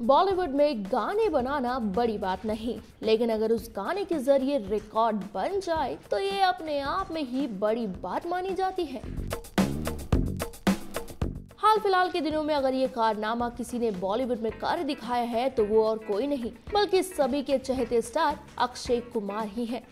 बॉलीवुड में गाने बनाना बड़ी बात नहीं, लेकिन अगर उस गाने के ज़रिए रिकॉर्ड बन जाए तो ये अपने आप में ही बड़ी बात मानी जाती है। हाल फ़िलहाल के दिनों में अगर ये कारनामा किसी ने बॉलीवुड में कर दिखाया है तो वो और कोई नहीं, बल्कि सभी के चहेते स्टार अक्षय कुमार ही हैं।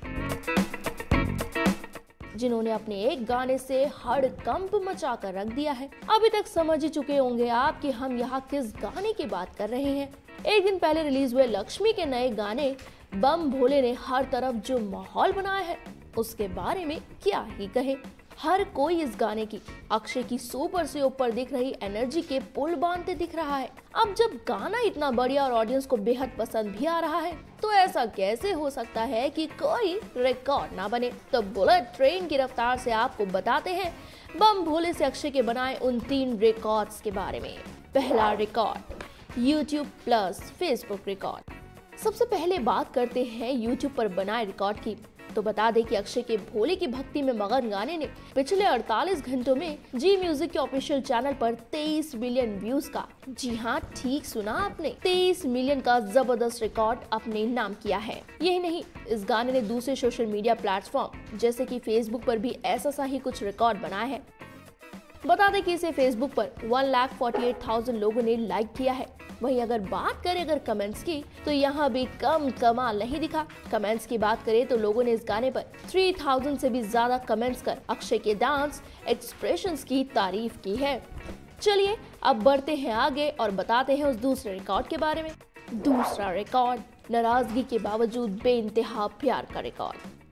जिन्होंने अपने एक गाने से हर कंप मचा कर रख दिया है। अभी तक समझ ही चुके होंगे आप कि हम यहाँ किस गाने की बात कर रहे हैं। एक दिन पहले रिलीज़ हुए लक्ष्मी के नए गाने, बम भोले ने हर तरफ़ जो माहौल बनाया है, उसके बारे में क्या ही कहे। हर कोई इस गाने की, अक्षय की सुपर से ऊपर दिख रही एनर्जी के पुल बांधते दिख रहा है। अब जब गाना इतना बढ़िया और ऑडियंस को बेहद पसंद भी आ रहा है तो ऐसा कैसे हो सकता है कि कोई रिकॉर्ड ना बने? तो बुलेट ट्रेन की रफ्तार से आपको बताते हैं, बम भोले से अक्षय के बनाए उन तीन रिकॉर्ड्स के बारे में। पहला record YouTube plus Facebook record सबसे पहले बात करते हैं यूट्यूब पर बनाए रिकॉर्ड की। तो बता दें कि अक्षय के भोले की भक्ति में मगन गाने ने पिछले 48 घंटों में जी म्यूज़िक के ऑफिशियल चैनल पर 23 मिलियन व्यूज़ का। जी हाँ ठीक सुना आपने। 23 मिलियन का ज़बरदस्त रिकॉर्ड अपने नाम किया है। यही नहीं, इस गाने ने दूसरे सोशल मीडिया प्लेटफॉर्म, जैसे की फेसबुक पर भी ऐसा सा ही कुछ रिकॉर्ड बनाया है। बता दें कि इसे फेसबुक पर one lakh forty eight thousand लोगों ने लाइक किया है। वहीं अगर बात करें अगर कमेंट्स की तो यहाँ भी कम कमाल नहीं दिखा। कमेंट्स की बात करें तो लोगों ने इस गाने पर 3000 से भी ज़्यादा कमेंट्स कर अक्षय के डांस एक्सप्रेशंस की तारीफ़ की है। चलिए, अब बढ़ते हैं आगे और बताते हैं उस दूसरे रिकॉर्ड के बारे में। दूसरा रिकॉर्ड नाराज़गी के बावजूद बेइंतहा प्यार का रिकॉर्ड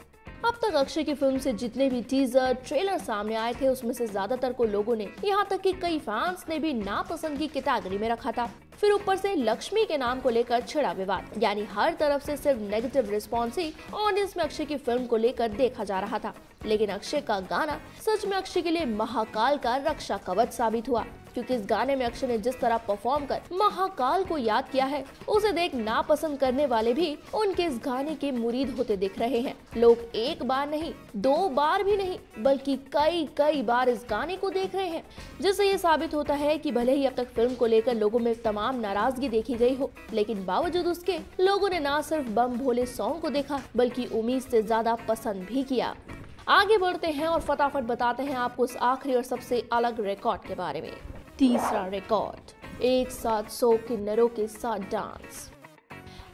अब तक अक्षय की फ़िल्म से जितने भी टीजर ट्रेलर सामने आए थे, उसमें से ज़्यादातर को लोगों ने यहाँ तक कि कई फैंस ने भी नापसंद की कैटेगरी में रखा था। फिर ऊपर से लक्ष्मी के नाम को लेकर छिड़ा विवाद, यानी हर तरफ़ से सिर्फ़ नेगेटिव रिस्पॉन्स ही ऑडियंस में अक्षय की फ़िल्म को लेकर देखा जा रहा था। लेकिन अक्षय का गाना सच में अक्षय के लिए महाकाल का रक्षा कवच साबित हुआ। क्योंकि इस गाने में अक्षय ने जिस तरह परफॉर्म कर महाकाल को याद किया है, उसे देख नापसंद करने वाले भी उनके इस गाने के मुरीद होते दिख रहे हैं। लोग एक बार नहीं, दो बार भी नहीं, बल्कि कई कई बार इस गाने को देख रहे हैं, जिससे ये साबित होता है कि भले ही अब तक फ़िल्म को लेकर लोगों में तमाम नाराज़गी देखी गई हो, लेकिन बावजूद उसके, लोगों ने न सिर्फ़ बम भोले सॉन्ग को देखा, बल्कि उम्मीद से ज़्यादा पसंद भी किया। आगे बढ़ते हैं और फटाफट बताते हैं आपको उस आखिरी और सबसे अलग रिकॉर्ड के बारे में। तीसरा रिकॉर्ड एक साथ सौ किन्नरों के साथ डांस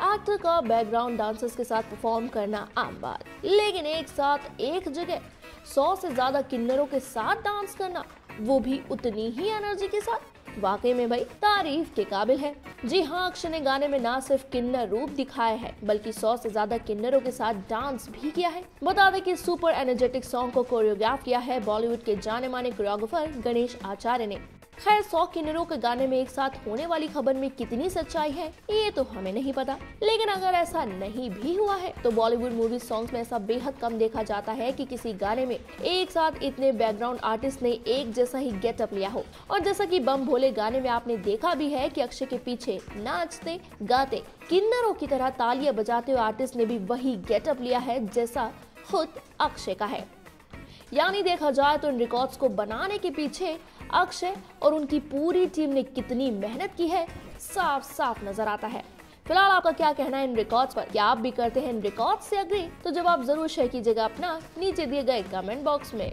एक्टर का बैकग्राउंड डांसर्स के साथ परफॉर्म करना आम बात, लेकिन एक साथ एक जगह सौ से ज़्यादा किन्नरों के साथ डांस करना, वो भी उतनी ही एनर्जी के साथ. वाकई में भाई, तारीफ़ के काबिल है. जी हाँ अक्षय ने गाने में ना सिर्फ़ किन्नर रूप दिखाया है, बल्कि सौ से ज़्यादा किन्नरों के साथ डांस भी किया है. बता दें कि सुपर एनर्जेटिक सॉन्ग को कोरियोग्राफ किया है बॉलीवुड के जाने माने कोरियोग्राफर गणेश आचार्य ने. खैर, सौ किन्नरों के गाने में एक साथ होने वाली खबर में कितनी सच्चाई है, ये तो हमें नहीं पता। लेकिन अगर ऐसा नहीं भी हुआ है तो बॉलीवुड मूवी सॉन्ग में ऐसा बेहद कम देखा जाता है कि किसी गाने में एक साथ इतने बैकग्राउंड आर्टिस्ट ने एक जैसा ही गेटअप लिया हो। और जैसा की बम भोले गाने में आपने देखा भी है की अक्षय के पीछे नाचते, गाते, किन्नरों की तरह तालियाँ बजाते हुए आर्टिस्ट ने भी वही गेटअप लिया है, जैसा खुद अक्षय का है। यानी देखा जाए तो इन रिकॉर्ड्स को बनाने के पीछे अक्षय और उनकी पूरी टीम ने कितनी मेहनत की है साफ़ साफ़ नज़र आता है। फ़िलहाल आपका क्या कहना है इन रिकॉर्ड्स पर? क्या आप भी करते हैं इन रिकॉर्ड्स से अग्री तो जवाब ज़रूर शेयर कीजिएगा अपना नीचे दिए गए कमेंट बॉक्स में।